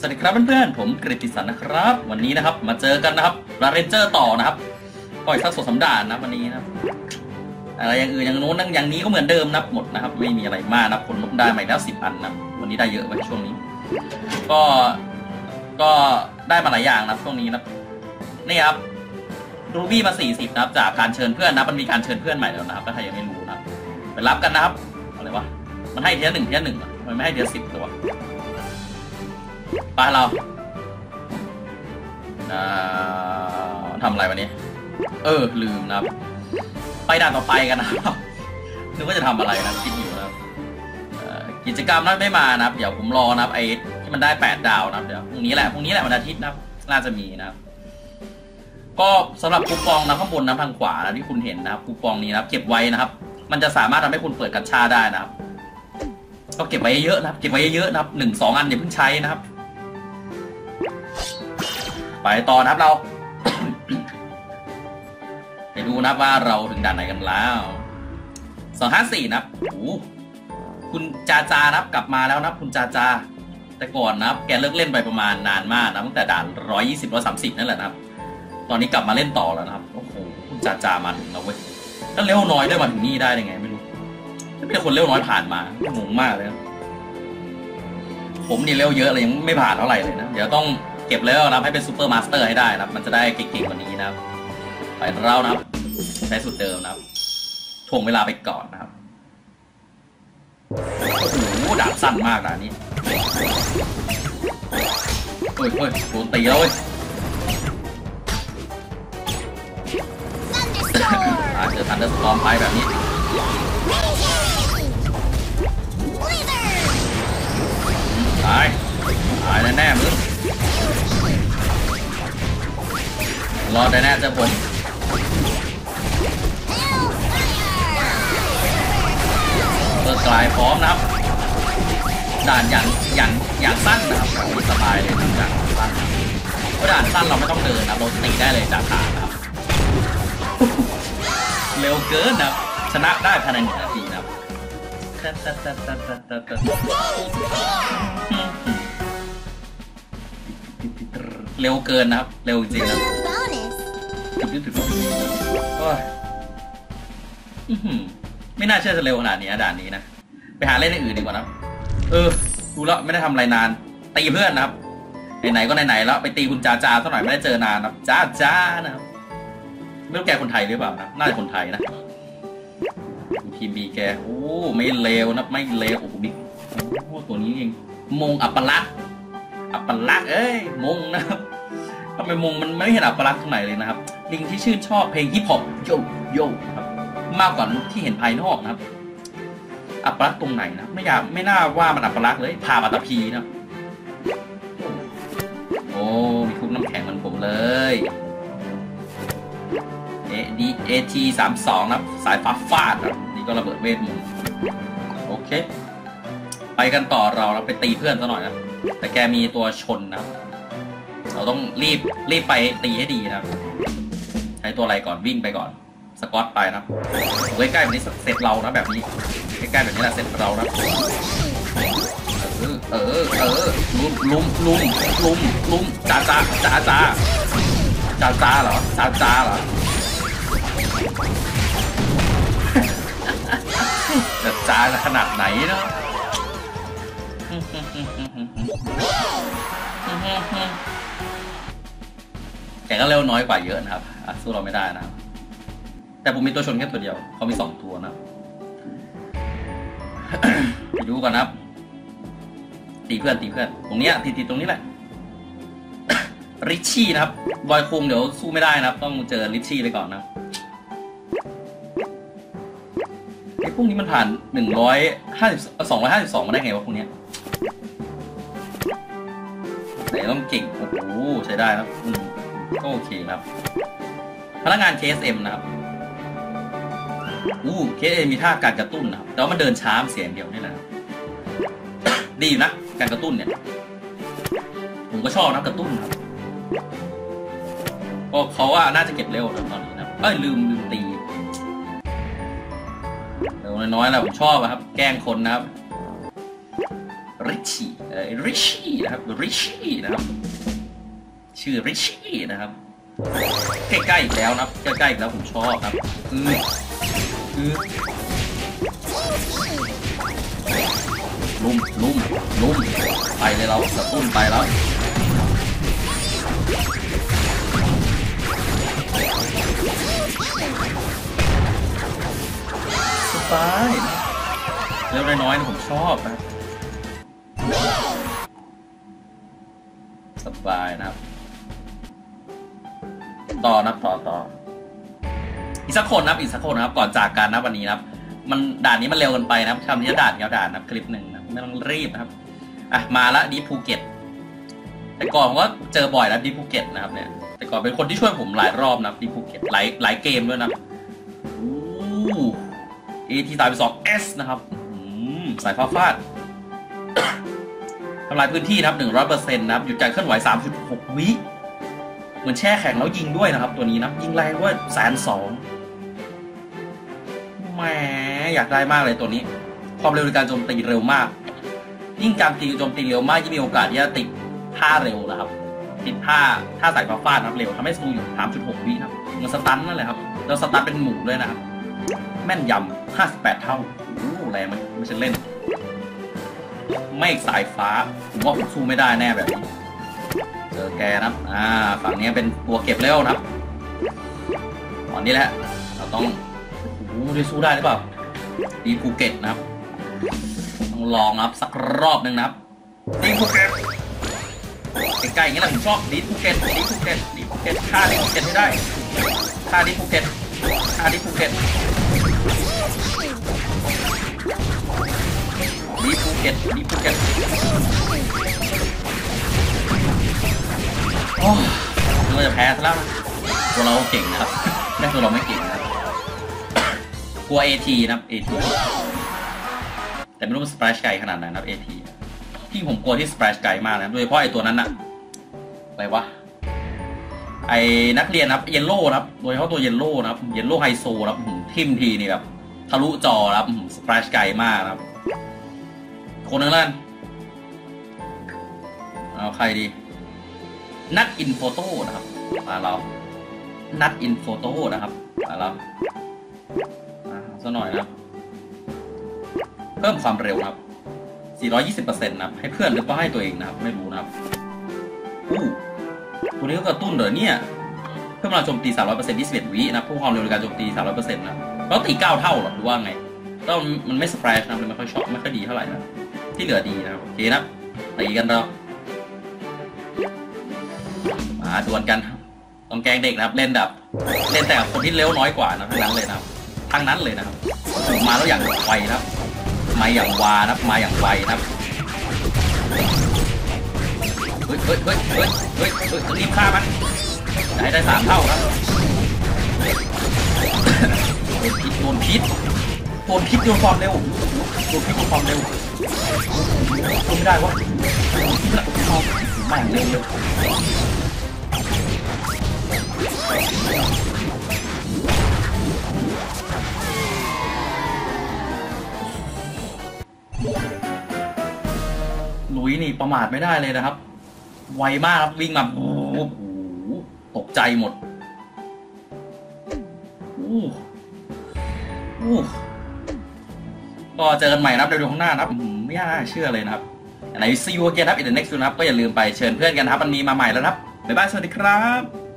สวัสดีครับเพื่อนๆ ผมกฤติสันนะครับ วันนี้นะครับ มาเจอกันนะครับราเรนเจอร์ต่อนะครับปล่อยสักสดสำดานนะวันนี้นะอะไรอย่างอื่นอย่างโน้นอย่างนี้ก็เหมือนเดิมนับหมดนะครับ ไม่มีอะไรมากนะผลลบได้ใหม่แล้วสิบอันนะวันนี้ได้เยอะไว้ช่วงนี้ ก็ก็ได้มาหลายอย่างนะช่วงนี้นะนี่ครับรูบี้มาสี่สิบนะครับ จากการเชิญเพื่อนนะมันมีการเชิญเพื่อนใหม่แล้วนะครับถ้าใครยังไม่รู้นะไปรับกันนะครับอะไรวะมันให้เทียหนึ่งเทียหนึ่งอะมันไม่ให้เทียสิบตัว ไปเราอ่าทำอะไรวันนี้ เออ ลืมนะไปด่านต่อไปกันนะครับนึกว่าจะทำอะไรนะคิดอยู่นะกิจกรรมนั้นไม่มานะเดี๋ยวผมรอนะไอ้ที่มันได้แปดดาวนะเดี๋ยวพรุ่งนี้แหละพรุ่งนี้แหละวันอาทิตย์นะน่าจะมีนะครับก็สำหรับคูปองนะข้างบนนะทางขวานะที่คุณเห็นนะครับคูปองนี้นะครับ เก็บไว้นะครับ มันจะสามารถทำให้คุณเปิดกัญชาได้นะครับ ก็เก็บไว้เยอะนะครับ เก็บไว้เยอะนะครับหนึ่งสองอันอย่าเพิ่งใช้นะครับ ไปต่อนะครับเรา ไปดูนะว่าเราถึงด่านไหนกันแล้วสองห้าสี่นะโอ้คุณจาจานะครับกลับมาแล้วนะคุณจาจา แต่ก่อนนะครับ แกเลิกเล่นไปประมาณนานมากนะตั้งแต่ด่านร้อยยี่สิบร้อยสามสิบนั่นแหละนะครับ ตอนนี้กลับมาเล่นต่อแล้วนะครับ โอ้โห คุณจาจามาถึงแล้วเว้ยแล้วเวลน้อยได้มาถึงนี่ได้ยังไงไม่รู้ไม่เป็นคนเวลน้อยผ่านมางงมากเลยนะผมนี่เวลเยอะเลยยังไม่ผ่านเท่าไหร่เลยนะ เดี๋ยวต้อง เก็บเวลนะครับให้เป็น super master ให้ได้นะครับ มันจะได้เก่งๆกว่านี้นะครับ ไปเรานะครับใช้สูตรเดิมนะครับถ่วงเวลาไปก่อนนะครับโอ้โหดาบสั้นมากด่านนี้เฮ้ยเฮ้ยโดนตีแล้วเว้ยอ่าเจอ thunderstorm ไปแบบนี้ตายตายแน่ๆมึง รอดแน่เจอผมเปิดกลายพร้อมนะครับ ด่านอย่างอย่างอย่างสั้นนะครับสบายเลยด่านสั้นเพราะด่านสั้นเราไม่ต้องเดินนะเราตีได้เลยจากฐานนะครับ เร็วเกินนะชนะได้ภายในหนึ่งนาทีนะครับ เร็วเกินนะครับ เร็วจริงๆนะ Bonus. โอ้ยอื้อหือไม่น่าเชื่อจะเร็วขนาดนี้นะด่านนี้นะ ไปหาเล่นในอื่นดีกว่านะ เออ ดูแล้วไม่ได้ทำอะไรนาน ตีเพื่อนนะครับ ไหนๆก็ไหนๆแล้ว ไปตีคุณจาจาสักหน่อยไม่ได้เจอนานนะครับจ้าจ้านะครับ ไม่รู้แกคนไทยหรือเปล่านะ น่าจะคนไทยนะทีมบีแก โอ้ ไม่เลวนะ ไม่เลว โอ้โหบิ๊กโอ้ตัวนี้เอง มงอัปปลักษณ์ อัปลักษณ์เอ้ยมงนะครับทำไมมงมันไม่เห็นอัปลักษณ์ตรงไหนเลยนะครับ ลิงที่ชื่นชอบเพลงฮิปฮอปโยโย่ครับมากกว่าที่เห็นภายนอกนะครับ อัปลักษณ์ตรงไหนนะไม่อยากไม่น่าว่ามันอัปลักษณ์เลยพาปัตภีนะโอ้มีทุบน้ำแข็งเหมือนผมเลยเอดีเอทีสามสองนะครับ สายฟ้าฟาดครับนี่ก็ระเบิดเวทมนต์โอเค ไปกันต่อเราเราไปตีเพื่อนซะหน่อยนะ แต่แกมีตัวชนนะ เราต้องรีบรีบไปตีให้ดีนะใช้ตัวอะไรก่อนวิ่งไปก่อน สกอตไปนะใกล้ๆแบบนี้เสร็จเรานะแบบนี้ใกล้ๆแบบนี้แหละเสร็จเรานะเออเออเออลุมลุมลุมลุมลุมจ้าจ้าจ้าจ้าจ้าจ้าเหรอจ้าจ้าเหรอจะจ้าขนาดไหนเนาะ แกก็เร็วน้อยกว่าเยอะนะครับสู้เราไม่ได้นะครับ แต่ผมมีตัวชนแค่ตัวเดียว เขามีสองตัวนะครับดูก่อนนะครับ ตีเพื่อนตีเพื่อน ตรงเนี้ยตีตีตรงนี้แหละริชชี่นะครับ บอยคุงเดี๋ยวสู้ไม่ได้นะครับ ต้องเจอริชชี่ไปก่อนนะไอ้พวกนี้มันผ่านหนึ่งร้อยห้าสิบสองร้อยห้าสิบสองมาได้ไงวะพวกเนี้ย แต่ต้องเก่ง โอ้โห ใช้ได้ครับอืมก็โอเคครับ พนักงาน KSM นะครับ อู้ KSM มีท่าการกระตุ้นนะครับ แต่ว่ามันเดินช้าเสียงเดียวนี่แหละดีนะ การกระตุ้นเนี่ย ผมก็ชอบนะกระตุ้นครับก็เขาว่าน่าจะเก็บเร็วตอนนี้นะเอ้ยลืมลืมตีเร็วน้อยๆแหละผมชอบอะครับ แกล้งคนนะครับ ริชชี่เออริชชี่นะครับริชชี่นะครับ ชื่อริชชี่นะครับ ใกล้ๆอีกแล้วนะครับ ใกล้ๆอีกแล้วผมชอบครับอืออือลุ่มลุ่มลุ่มไปเลยเรากระตุ้นไปแล้วสบายนะเล็กน้อยๆนะผมชอบนะ สบายนะครับ ต่อนับต่อต่ออีกสักคนนะครับอีกสักคนนะครับ ก่อนจากกันนะวันนี้นะครับ มันด่านนี้มันเร็วเกินไปนะครับทำที่ด่านเดียวด่านนะครับ คลิปหนึ่งนะไม่ต้องรีบนะครับอะมาละดีภูเก็ต แต่ก่อนผมก็เจอบ่อยนะดีภูเก็ตนะครับเนี่ยแต่ก่อนเป็นคนที่ช่วยผมหลายรอบนะดีภูเก็ตหลายหลายเกมด้วยนะอู้เอทีสามสองเอสนะครับอืมสายฟ้าฟาดำลายพื้นที่นะครับหนึ่งร้อยเปอร์เซ็นต์นะครับหยุดการเคลื่อนไหวสามจุดหกวิเหมือนแช่แข็งแล้วยิงด้วยนะครับ ตัวนี้นะยิงแรงด้วยแสนสองแหมอยากได้มากเลยตัวนี้ ความเร็วในการโจมตีเร็วมาก ยิ่งการตีโจมตีเร็วมากยิ่งมีโอกาสที่จะติดท่าเร็วนะครับติดท่าท่าสายฟ้าฟาดนะครับเร็วทำให้สตูอยู่3.6วินะครับมันสตันนั่นแหละครับแล้วสตันเป็นหมู่ด้วยนะครับ แม่นยำ58เท่าโอ้แรงไหมไม่ใช่เล่น ไม่สายฟ้า ผมว่าผมสู้ไม่ได้แน่แบบนี้เจอแกนะครับอ่าฝั่งนี้เป็นตัวเก็บเร็วนะครับตอนนี้แหละ เราต้องโอ้โหได้สู้ได้หรือเปล่าดีภูเก็ตนะครับต้องลองนะครับสักรอบหนึ่งนะครับดีภูเก็ตใกล้ๆอย่างนี้แหละผมชอบดีภูเก็ตดีภูเก็ตดีภูเก็ตฆ่าดีภูเก็ตให้ได้ฆ่าดีภูเก็ตฆ่าดีภูเก็ต เก็ตดีภูเก็ตโอ้ยเราจะแพ้ซะแล้วนะตัวเราเก่งนะครับแม่ตัวเราไม่เก่งนะครับกลัว AT นะครับ AT แต่ไม่รู้มัน splash ไกลขนาดไหนนะครับ AT ที่ผมกลัวที่ splash ไกลมากนะโดยเฉพาะไอตัวนั้นอะอะไรวะไอนักเรียนนะครับ Yellow นะครับโดยเฉพาะตัว Yellow นะครับ Yellow ไฮโซนะครับหืมทิ่มทีนี่แบบทะลุจอนะครับ splash ไกลมากนะครับ คนนึงแล้วกันเอาใครดี นัดอินโฟโต้นะครับมาเรา นัดอินโฟโต้นะครับมาเราอ่าสักหน่อยนะเพิ่มความเร็วนะครับ 420%นะครับ ให้เพื่อนหรือว่าให้ตัวเองนะครับ ไม่รู้นะครับ อู้ตัวนี้ก็กระตุ้นเหรอเนี่ย เพิ่มพลังโจมตี 300% 21 วินะเพิ่มความเร็วในการโจมตี 300%นะครับแล้วตี 9 เท่าหรอหรือว่าไงก็มันไม่สเปรชนะมันไม่ค่อยชอบไม่ค่อยดีเท่าไหร่นะ ที่เหลือดีนะครับโอเคนะตีกันเรามาดวลกันต้องแกงเด็กนะครับ เล่นแบบเล่นแต่คนที่เร็วน้อยกว่านะทั้งนั้นเลยนะครับทั้งนั้นเลยนะครับมาแล้วอย่างไวนะครับ มาอย่างวานะครับมาอย่างไวนะครับเฮ้ยเฮ้ยเฮ้ยเฮ้ยเฮ้ยรีบฆ่ามันจะให้ได้สามเท่าครับโดนพิษโดนพิษโดนพิษโดนความเร็วโดนพิษโดนความเร็ว ไม่ได้วะแม่งเร็วเร็วหลุยนี่ประมาทไม่ได้เลยนะครับ ไวมากครับวิ่งมาโอ้โหตกใจหมดอู้อู้ก็เจอกันใหม่นะครับเดี๋ยวๆข้างหน้านะครับ ไม่น่าเชื่อเลยนะครับไหนซีโอเกนครับ in the next one นะครับก็อย่าลืมไปเชิญเพื่อนกันนะครับมันมีมาใหม่แล้วนะครับบ๊ายบายสวัสดีครับ